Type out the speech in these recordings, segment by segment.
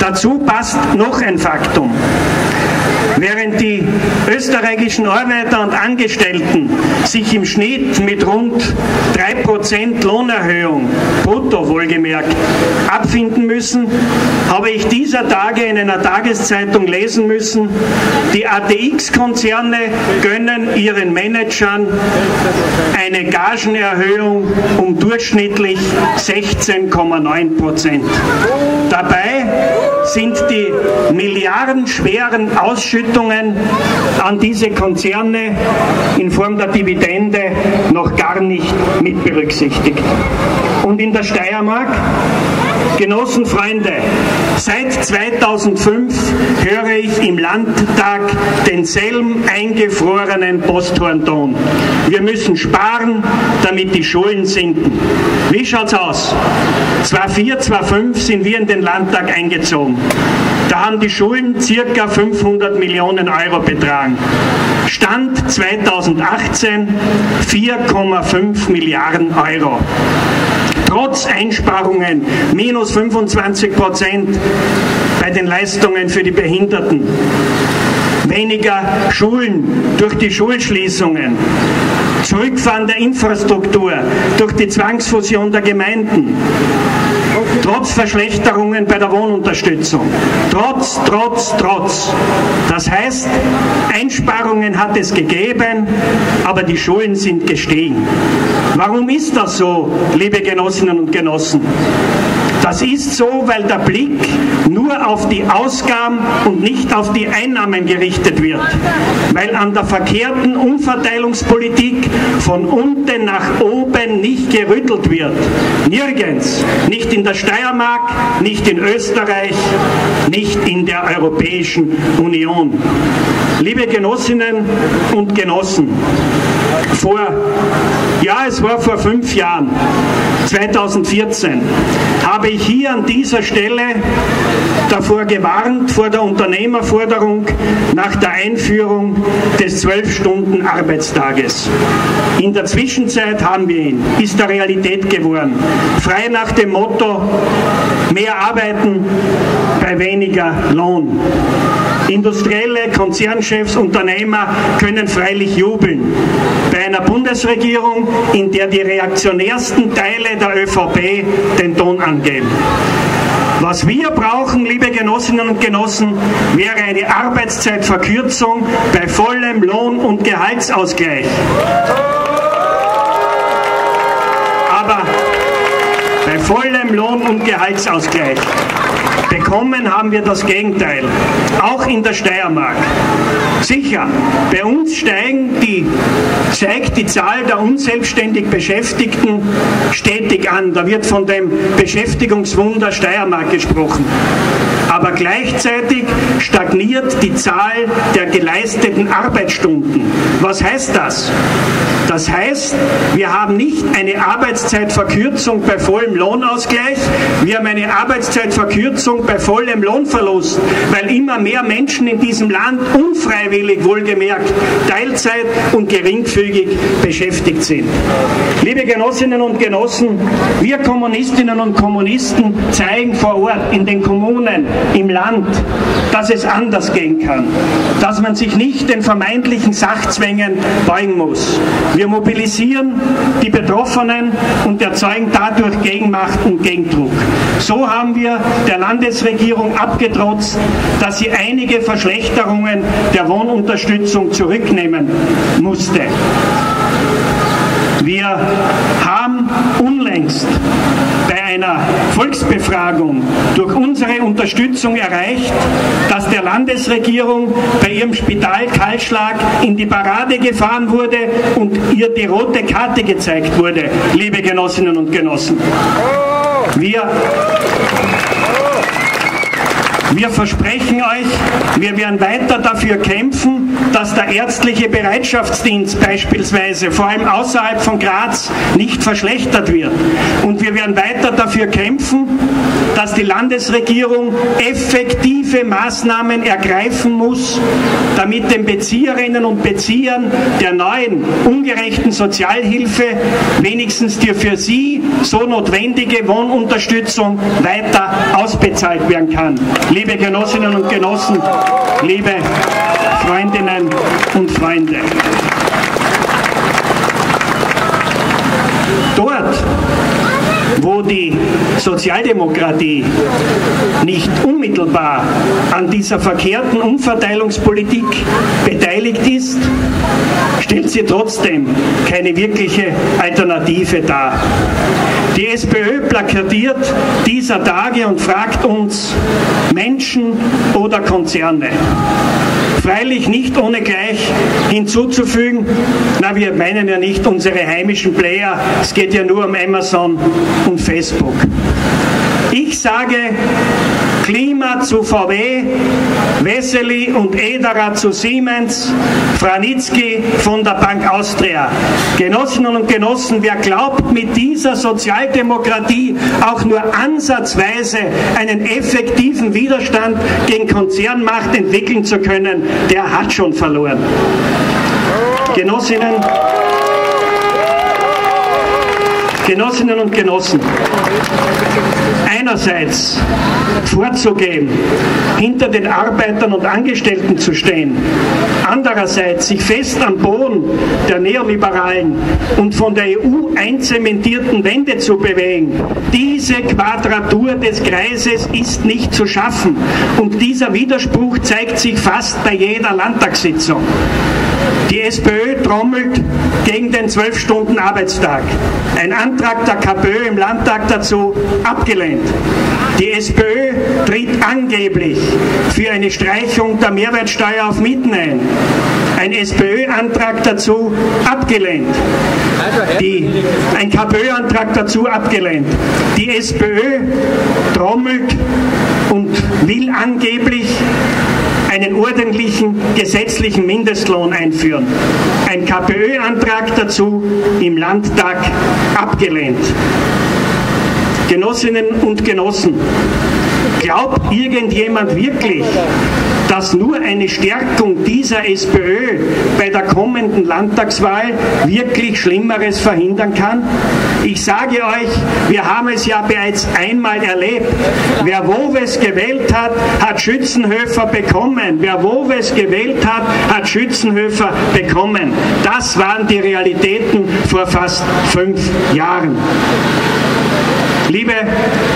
Dazu passt noch ein Faktum. Während die österreichischen Arbeiter und Angestellten sich im Schnitt mit rund 3% Lohnerhöhung, brutto wohlgemerkt, abfinden müssen, habe ich dieser Tage in einer Tageszeitung lesen müssen, die ATX-Konzerne gönnen ihren Managern eine Gagenerhöhung um durchschnittlich 16,9% Dabei sind die milliardenschweren Ausschüttungen an diese Konzerne in Form der Dividende noch gar nicht mit berücksichtigt. Und in der Steiermark Genossen, Freunde, seit 2005 höre ich im Landtag denselben eingefrorenen Posthornton. Wir müssen sparen, damit die Schulen sinken. Wie schaut's aus? 2004, 2005 sind wir in den Landtag eingezogen. Da haben die Schulen circa 500 Millionen Euro betragen. Stand 2018 4,5 Milliarden Euro trotz Einsparungen minus 25 Prozent bei den Leistungen für die Behinderten, weniger Schulen durch die Schulschließungen, Zurückfahren der Infrastruktur durch die Zwangsfusion der Gemeinden, trotz Verschlechterungen bei der Wohnunterstützung, trotz, trotz, trotz. Das heißt, Einsparungen hat es gegeben, aber die Schulen sind gestiegen. Warum ist das so, liebe Genossinnen und Genossen? Das ist so, weil der Blick nur auf die Ausgaben und nicht auf die Einnahmen gerichtet wird. Weil an der verkehrten Umverteilungspolitik von unten nach oben nicht gerüttelt wird. Nirgends. Nicht in der Steiermark, nicht in Österreich, nicht in der Europäischen Union. Liebe Genossinnen und Genossen, vor, ja, es war vor fünf Jahren, 2014, habe ich hier an dieser Stelle davor gewarnt, vor der Unternehmerforderung nach der Einführung des 12-Stunden-Arbeitstages. In der Zwischenzeit haben wir ihn, ist der Realität geworden. Frei nach dem Motto, mehr arbeiten bei weniger Lohn. Industrielle, Konzernchefs, Unternehmer können freilich jubeln. Bei einer Bundesregierung, in der die reaktionärsten Teile der ÖVP den Ton angeben. Was wir brauchen, liebe Genossinnen und Genossen, wäre eine Arbeitszeitverkürzung bei vollem Lohn- und Gehaltsausgleich. Aber bei vollem Lohn- und Gehaltsausgleich. Bekommen haben wir das Gegenteil, auch in der Steiermark. Sicher, bei uns steigen die, steigt die Zahl der unselbstständig Beschäftigten stetig an. Da wird von dem Beschäftigungswunder Steiermark gesprochen. Aber gleichzeitig stagniert die Zahl der geleisteten Arbeitsstunden. Was heißt das? Das heißt, wir haben nicht eine Arbeitszeitverkürzung bei vollem Lohnausgleich, wir haben eine Arbeitszeitverkürzung bei vollem Lohnverlust, weil immer mehr Menschen in diesem Land unfreiwillig wohlgemerkt Teilzeit und geringfügig beschäftigt sind. Liebe Genossinnen und Genossen, wir Kommunistinnen und Kommunisten zeigen vor Ort in den Kommunen, im Land, dass es anders gehen kann, dass man sich nicht den vermeintlichen Sachzwängen beugen muss. Wir mobilisieren die Betroffenen und erzeugen dadurch Gegenmacht und Gegendruck. So haben wir der Landesregierung abgetrotzt, dass sie einige Verschlechterungen der Wohnunterstützung zurücknehmen musste. Wir haben unlängst bei einer Volksbefragung durch unsere Unterstützung erreicht, dass der Landesregierung bei ihrem Spital Kahlschlag in die Parade gefahren wurde und ihr die rote Karte gezeigt wurde, liebe Genossinnen und Genossen. Wir Wir versprechen euch, wir werden weiter dafür kämpfen, dass der ärztliche Bereitschaftsdienst beispielsweise, vor allem außerhalb von Graz, nicht verschlechtert wird. Und wir werden weiter dafür kämpfen, dass die Landesregierung effektive Maßnahmen ergreifen muss, damit den Bezieherinnen und Beziehern der neuen ungerechten Sozialhilfe wenigstens die für sie so notwendige Wohnunterstützung weiter ausbezahlt werden kann. Liebe Genossinnen und Genossen, liebe Freundinnen und Freunde. Dort, wo die Sozialdemokratie nicht unmittelbar an dieser verkehrten Umverteilungspolitik beteiligt ist, stellt sie trotzdem keine wirkliche Alternative dar. Die SPÖ plakatiert dieser Tage und fragt uns Menschen oder Konzerne. Freilich nicht ohne gleich hinzuzufügen, na wir meinen ja nicht unsere heimischen Player, es geht ja nur um Amazon und Facebook. Ich sage Klima zu VW, Wessely und Ederer zu Siemens, Franitzky von der Bank Austria. Genossinnen und Genossen, wer glaubt, mit dieser Sozialdemokratie auch nur ansatzweise einen effektiven Widerstand gegen Konzernmacht entwickeln zu können, der hat schon verloren. Genossinnen, Genossinnen und Genossen, einerseits vorzugehen, hinter den Arbeitern und Angestellten zu stehen, andererseits sich fest am Boden der neoliberalen und von der EU einzementierten Wende zu bewegen, diese Quadratur des Kreises ist nicht zu schaffen und dieser Widerspruch zeigt sich fast bei jeder Landtagssitzung. Die SPÖ trommelt gegen den 12-Stunden-Arbeitstag. Ein Antrag der KPÖ im Landtag dazu abgelehnt. Die SPÖ tritt angeblich für eine Streichung der Mehrwertsteuer auf Mieten ein. Ein SPÖ-Antrag dazu abgelehnt. Die, ein KPÖ-Antrag dazu abgelehnt. Die SPÖ trommelt und will angeblich einen ordentlichen gesetzlichen Mindestlohn einführen. Ein KPÖ-Antrag dazu im Landtag abgelehnt. Genossinnen und Genossen, glaubt irgendjemand wirklich, dass nur eine Stärkung dieser SPÖ bei der kommenden Landtagswahl wirklich Schlimmeres verhindern kann? Ich sage euch, wir haben es ja bereits einmal erlebt. Wer Woves gewählt hat, hat Schützenhöfer bekommen. Wer Woves gewählt hat, hat Schützenhöfer bekommen. Das waren die Realitäten vor fast fünf Jahren. Liebe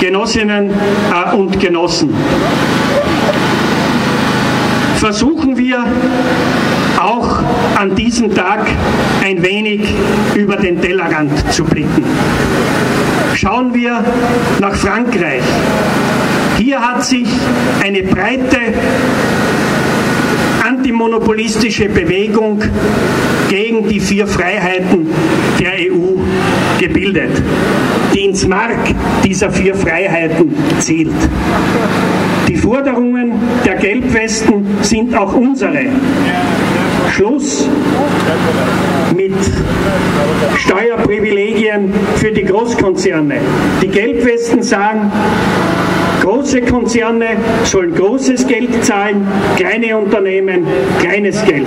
Genossinnen äh, und Genossen, versuchen wir auch an diesem Tag ein wenig über den Tellerrand zu blicken. Schauen wir nach Frankreich. Hier hat sich eine breite antimonopolistische Bewegung gegen die vier Freiheiten der EU gebildet, die ins Mark dieser vier Freiheiten zielt. Die Forderungen der Gelbwesten sind auch unsere. Schluss mit Steuerprivilegien für die Großkonzerne. Die Gelbwesten sagen, Große Konzerne sollen großes Geld zahlen, kleine Unternehmen kleines Geld.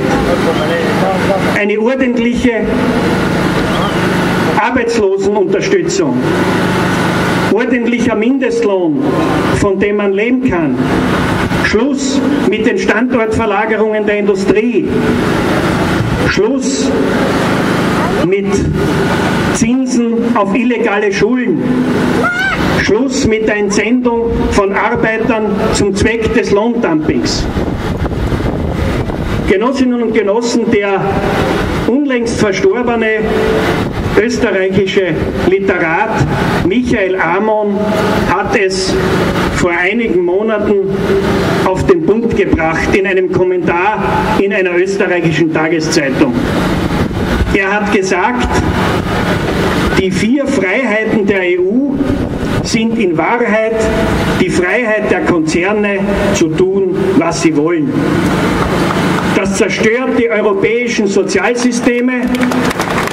Eine ordentliche Arbeitslosenunterstützung, ordentlicher Mindestlohn, von dem man leben kann, Schluss mit den Standortverlagerungen der Industrie, Schluss mit Zinsen auf illegale Schulden, Schluss mit der Entsendung von Arbeitern zum Zweck des Lohndumpings. Genossinnen und Genossen, der unlängst verstorbene österreichische Literat Michael Amon hat es vor einigen Monaten auf den Punkt gebracht in einem Kommentar in einer österreichischen Tageszeitung. Er hat gesagt, die vier Freiheiten der EU sind in Wahrheit die Freiheit der Konzerne zu tun, was sie wollen. Das zerstört die europäischen Sozialsysteme,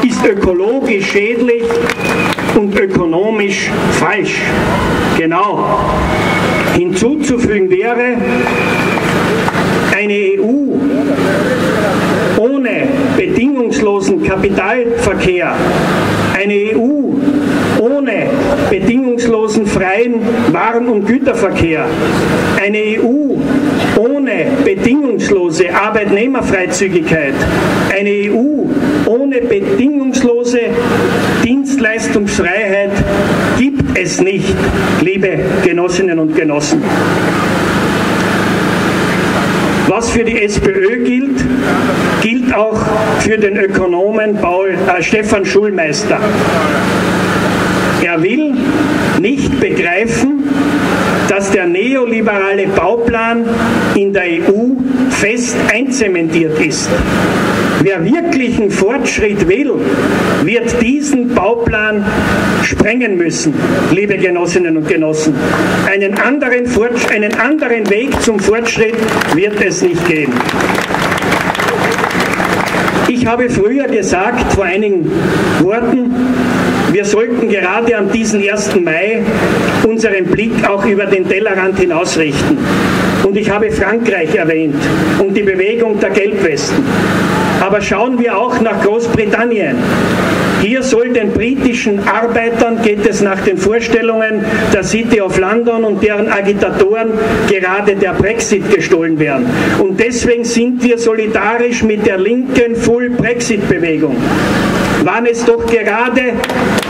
ist ökologisch schädlich und ökonomisch falsch. Genau. Hinzuzufügen wäre, eine EU ohne bedingungslosen Kapitalverkehr, eine EU ohne bedingungslosen freien Waren- und Güterverkehr, eine EU ohne bedingungslose Arbeitnehmerfreizügigkeit, eine EU ohne bedingungslose Dienstleistungsfreiheit gibt es nicht, liebe Genossinnen und Genossen. Was für die SPÖ gilt, gilt auch für den Ökonomen Paul, äh, Stefan Schulmeister. Er will nicht begreifen, dass der neoliberale Bauplan in der EU fest einzementiert ist. Wer wirklichen Fortschritt will, wird diesen Bauplan sprengen müssen, liebe Genossinnen und Genossen. Einen anderen, einen anderen Weg zum Fortschritt wird es nicht geben. Ich habe früher gesagt, vor einigen Worten, wir sollten gerade an diesem 1. Mai unseren Blick auch über den Tellerrand hinausrichten. Und ich habe Frankreich erwähnt und die Bewegung der Gelbwesten. Aber schauen wir auch nach Großbritannien. Hier soll den britischen Arbeitern, geht es nach den Vorstellungen der City of London und deren Agitatoren, gerade der Brexit gestohlen werden. Und deswegen sind wir solidarisch mit der linken Full-Brexit-Bewegung waren es doch gerade,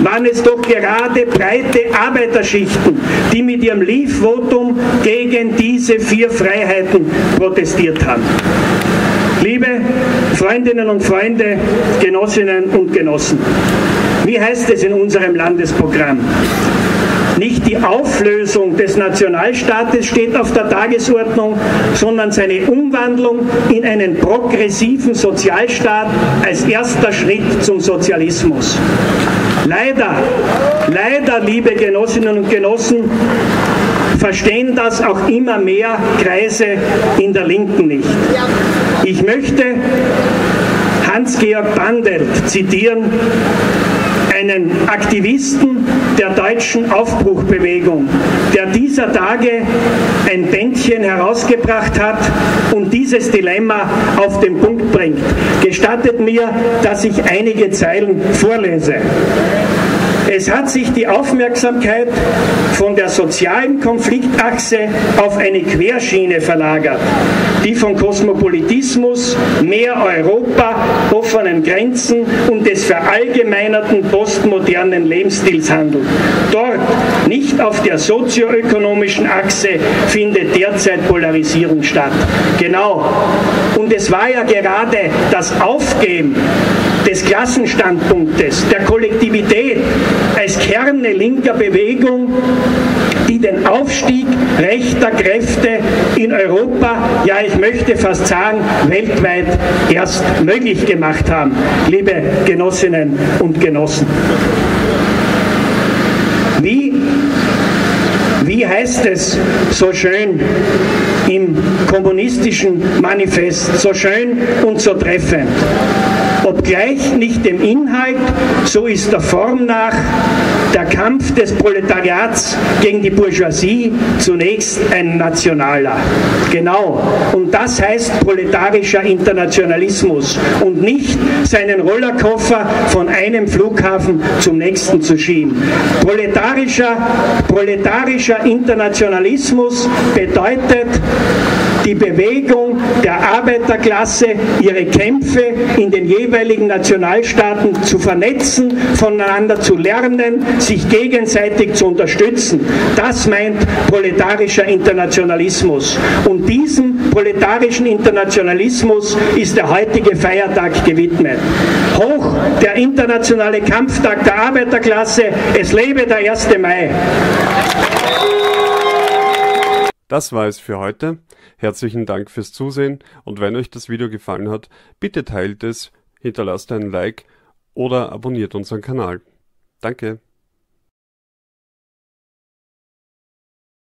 waren es doch gerade breite Arbeiterschichten, die mit ihrem Leave-Votum gegen diese vier Freiheiten protestiert haben. Liebe Freundinnen und Freunde, Genossinnen und Genossen, wie heißt es in unserem Landesprogramm? Nicht die Auflösung des Nationalstaates steht auf der Tagesordnung, sondern seine Umwandlung in einen progressiven Sozialstaat als erster Schritt zum Sozialismus. Leider, leider, liebe Genossinnen und Genossen, verstehen das auch immer mehr Kreise in der Linken nicht. Ich möchte Hans-Georg Bandelt zitieren, einen Aktivisten der deutschen Aufbruchbewegung, der dieser Tage ein Bändchen herausgebracht hat und dieses Dilemma auf den Punkt bringt. Gestattet mir, dass ich einige Zeilen vorlese. Es hat sich die Aufmerksamkeit von der sozialen Konfliktachse auf eine Querschiene verlagert, die von Kosmopolitismus, mehr Europa, offenen Grenzen und des verallgemeinerten postmodernen Lebensstils handelt. Dort, nicht auf der sozioökonomischen Achse, findet derzeit Polarisierung statt. Genau. Und es war ja gerade das Aufgeben des Klassenstandpunktes, der Kollektivität als Kerne linker Bewegung, die den Aufstieg rechter Kräfte in Europa, ja ich möchte fast sagen weltweit erst möglich gemacht haben, liebe Genossinnen und Genossen. Wie, wie heißt es so schön im kommunistischen Manifest, so schön und so treffend? Obgleich nicht dem Inhalt, so ist der Form nach der Kampf des Proletariats gegen die Bourgeoisie zunächst ein nationaler. Genau. Und das heißt proletarischer Internationalismus und nicht seinen Rollerkoffer von einem Flughafen zum nächsten zu schieben. Proletarischer, proletarischer Internationalismus bedeutet, die Bewegung der Arbeiterklasse, ihre Kämpfe in den jeweiligen Nationalstaaten zu vernetzen, voneinander zu lernen, sich gegenseitig zu unterstützen. Das meint proletarischer Internationalismus. Und diesem proletarischen Internationalismus ist der heutige Feiertag gewidmet. Hoch der internationale Kampftag der Arbeiterklasse, es lebe der 1. Mai. Das war es für heute. Herzlichen Dank fürs Zusehen und wenn euch das Video gefallen hat, bitte teilt es, hinterlasst einen Like oder abonniert unseren Kanal. Danke.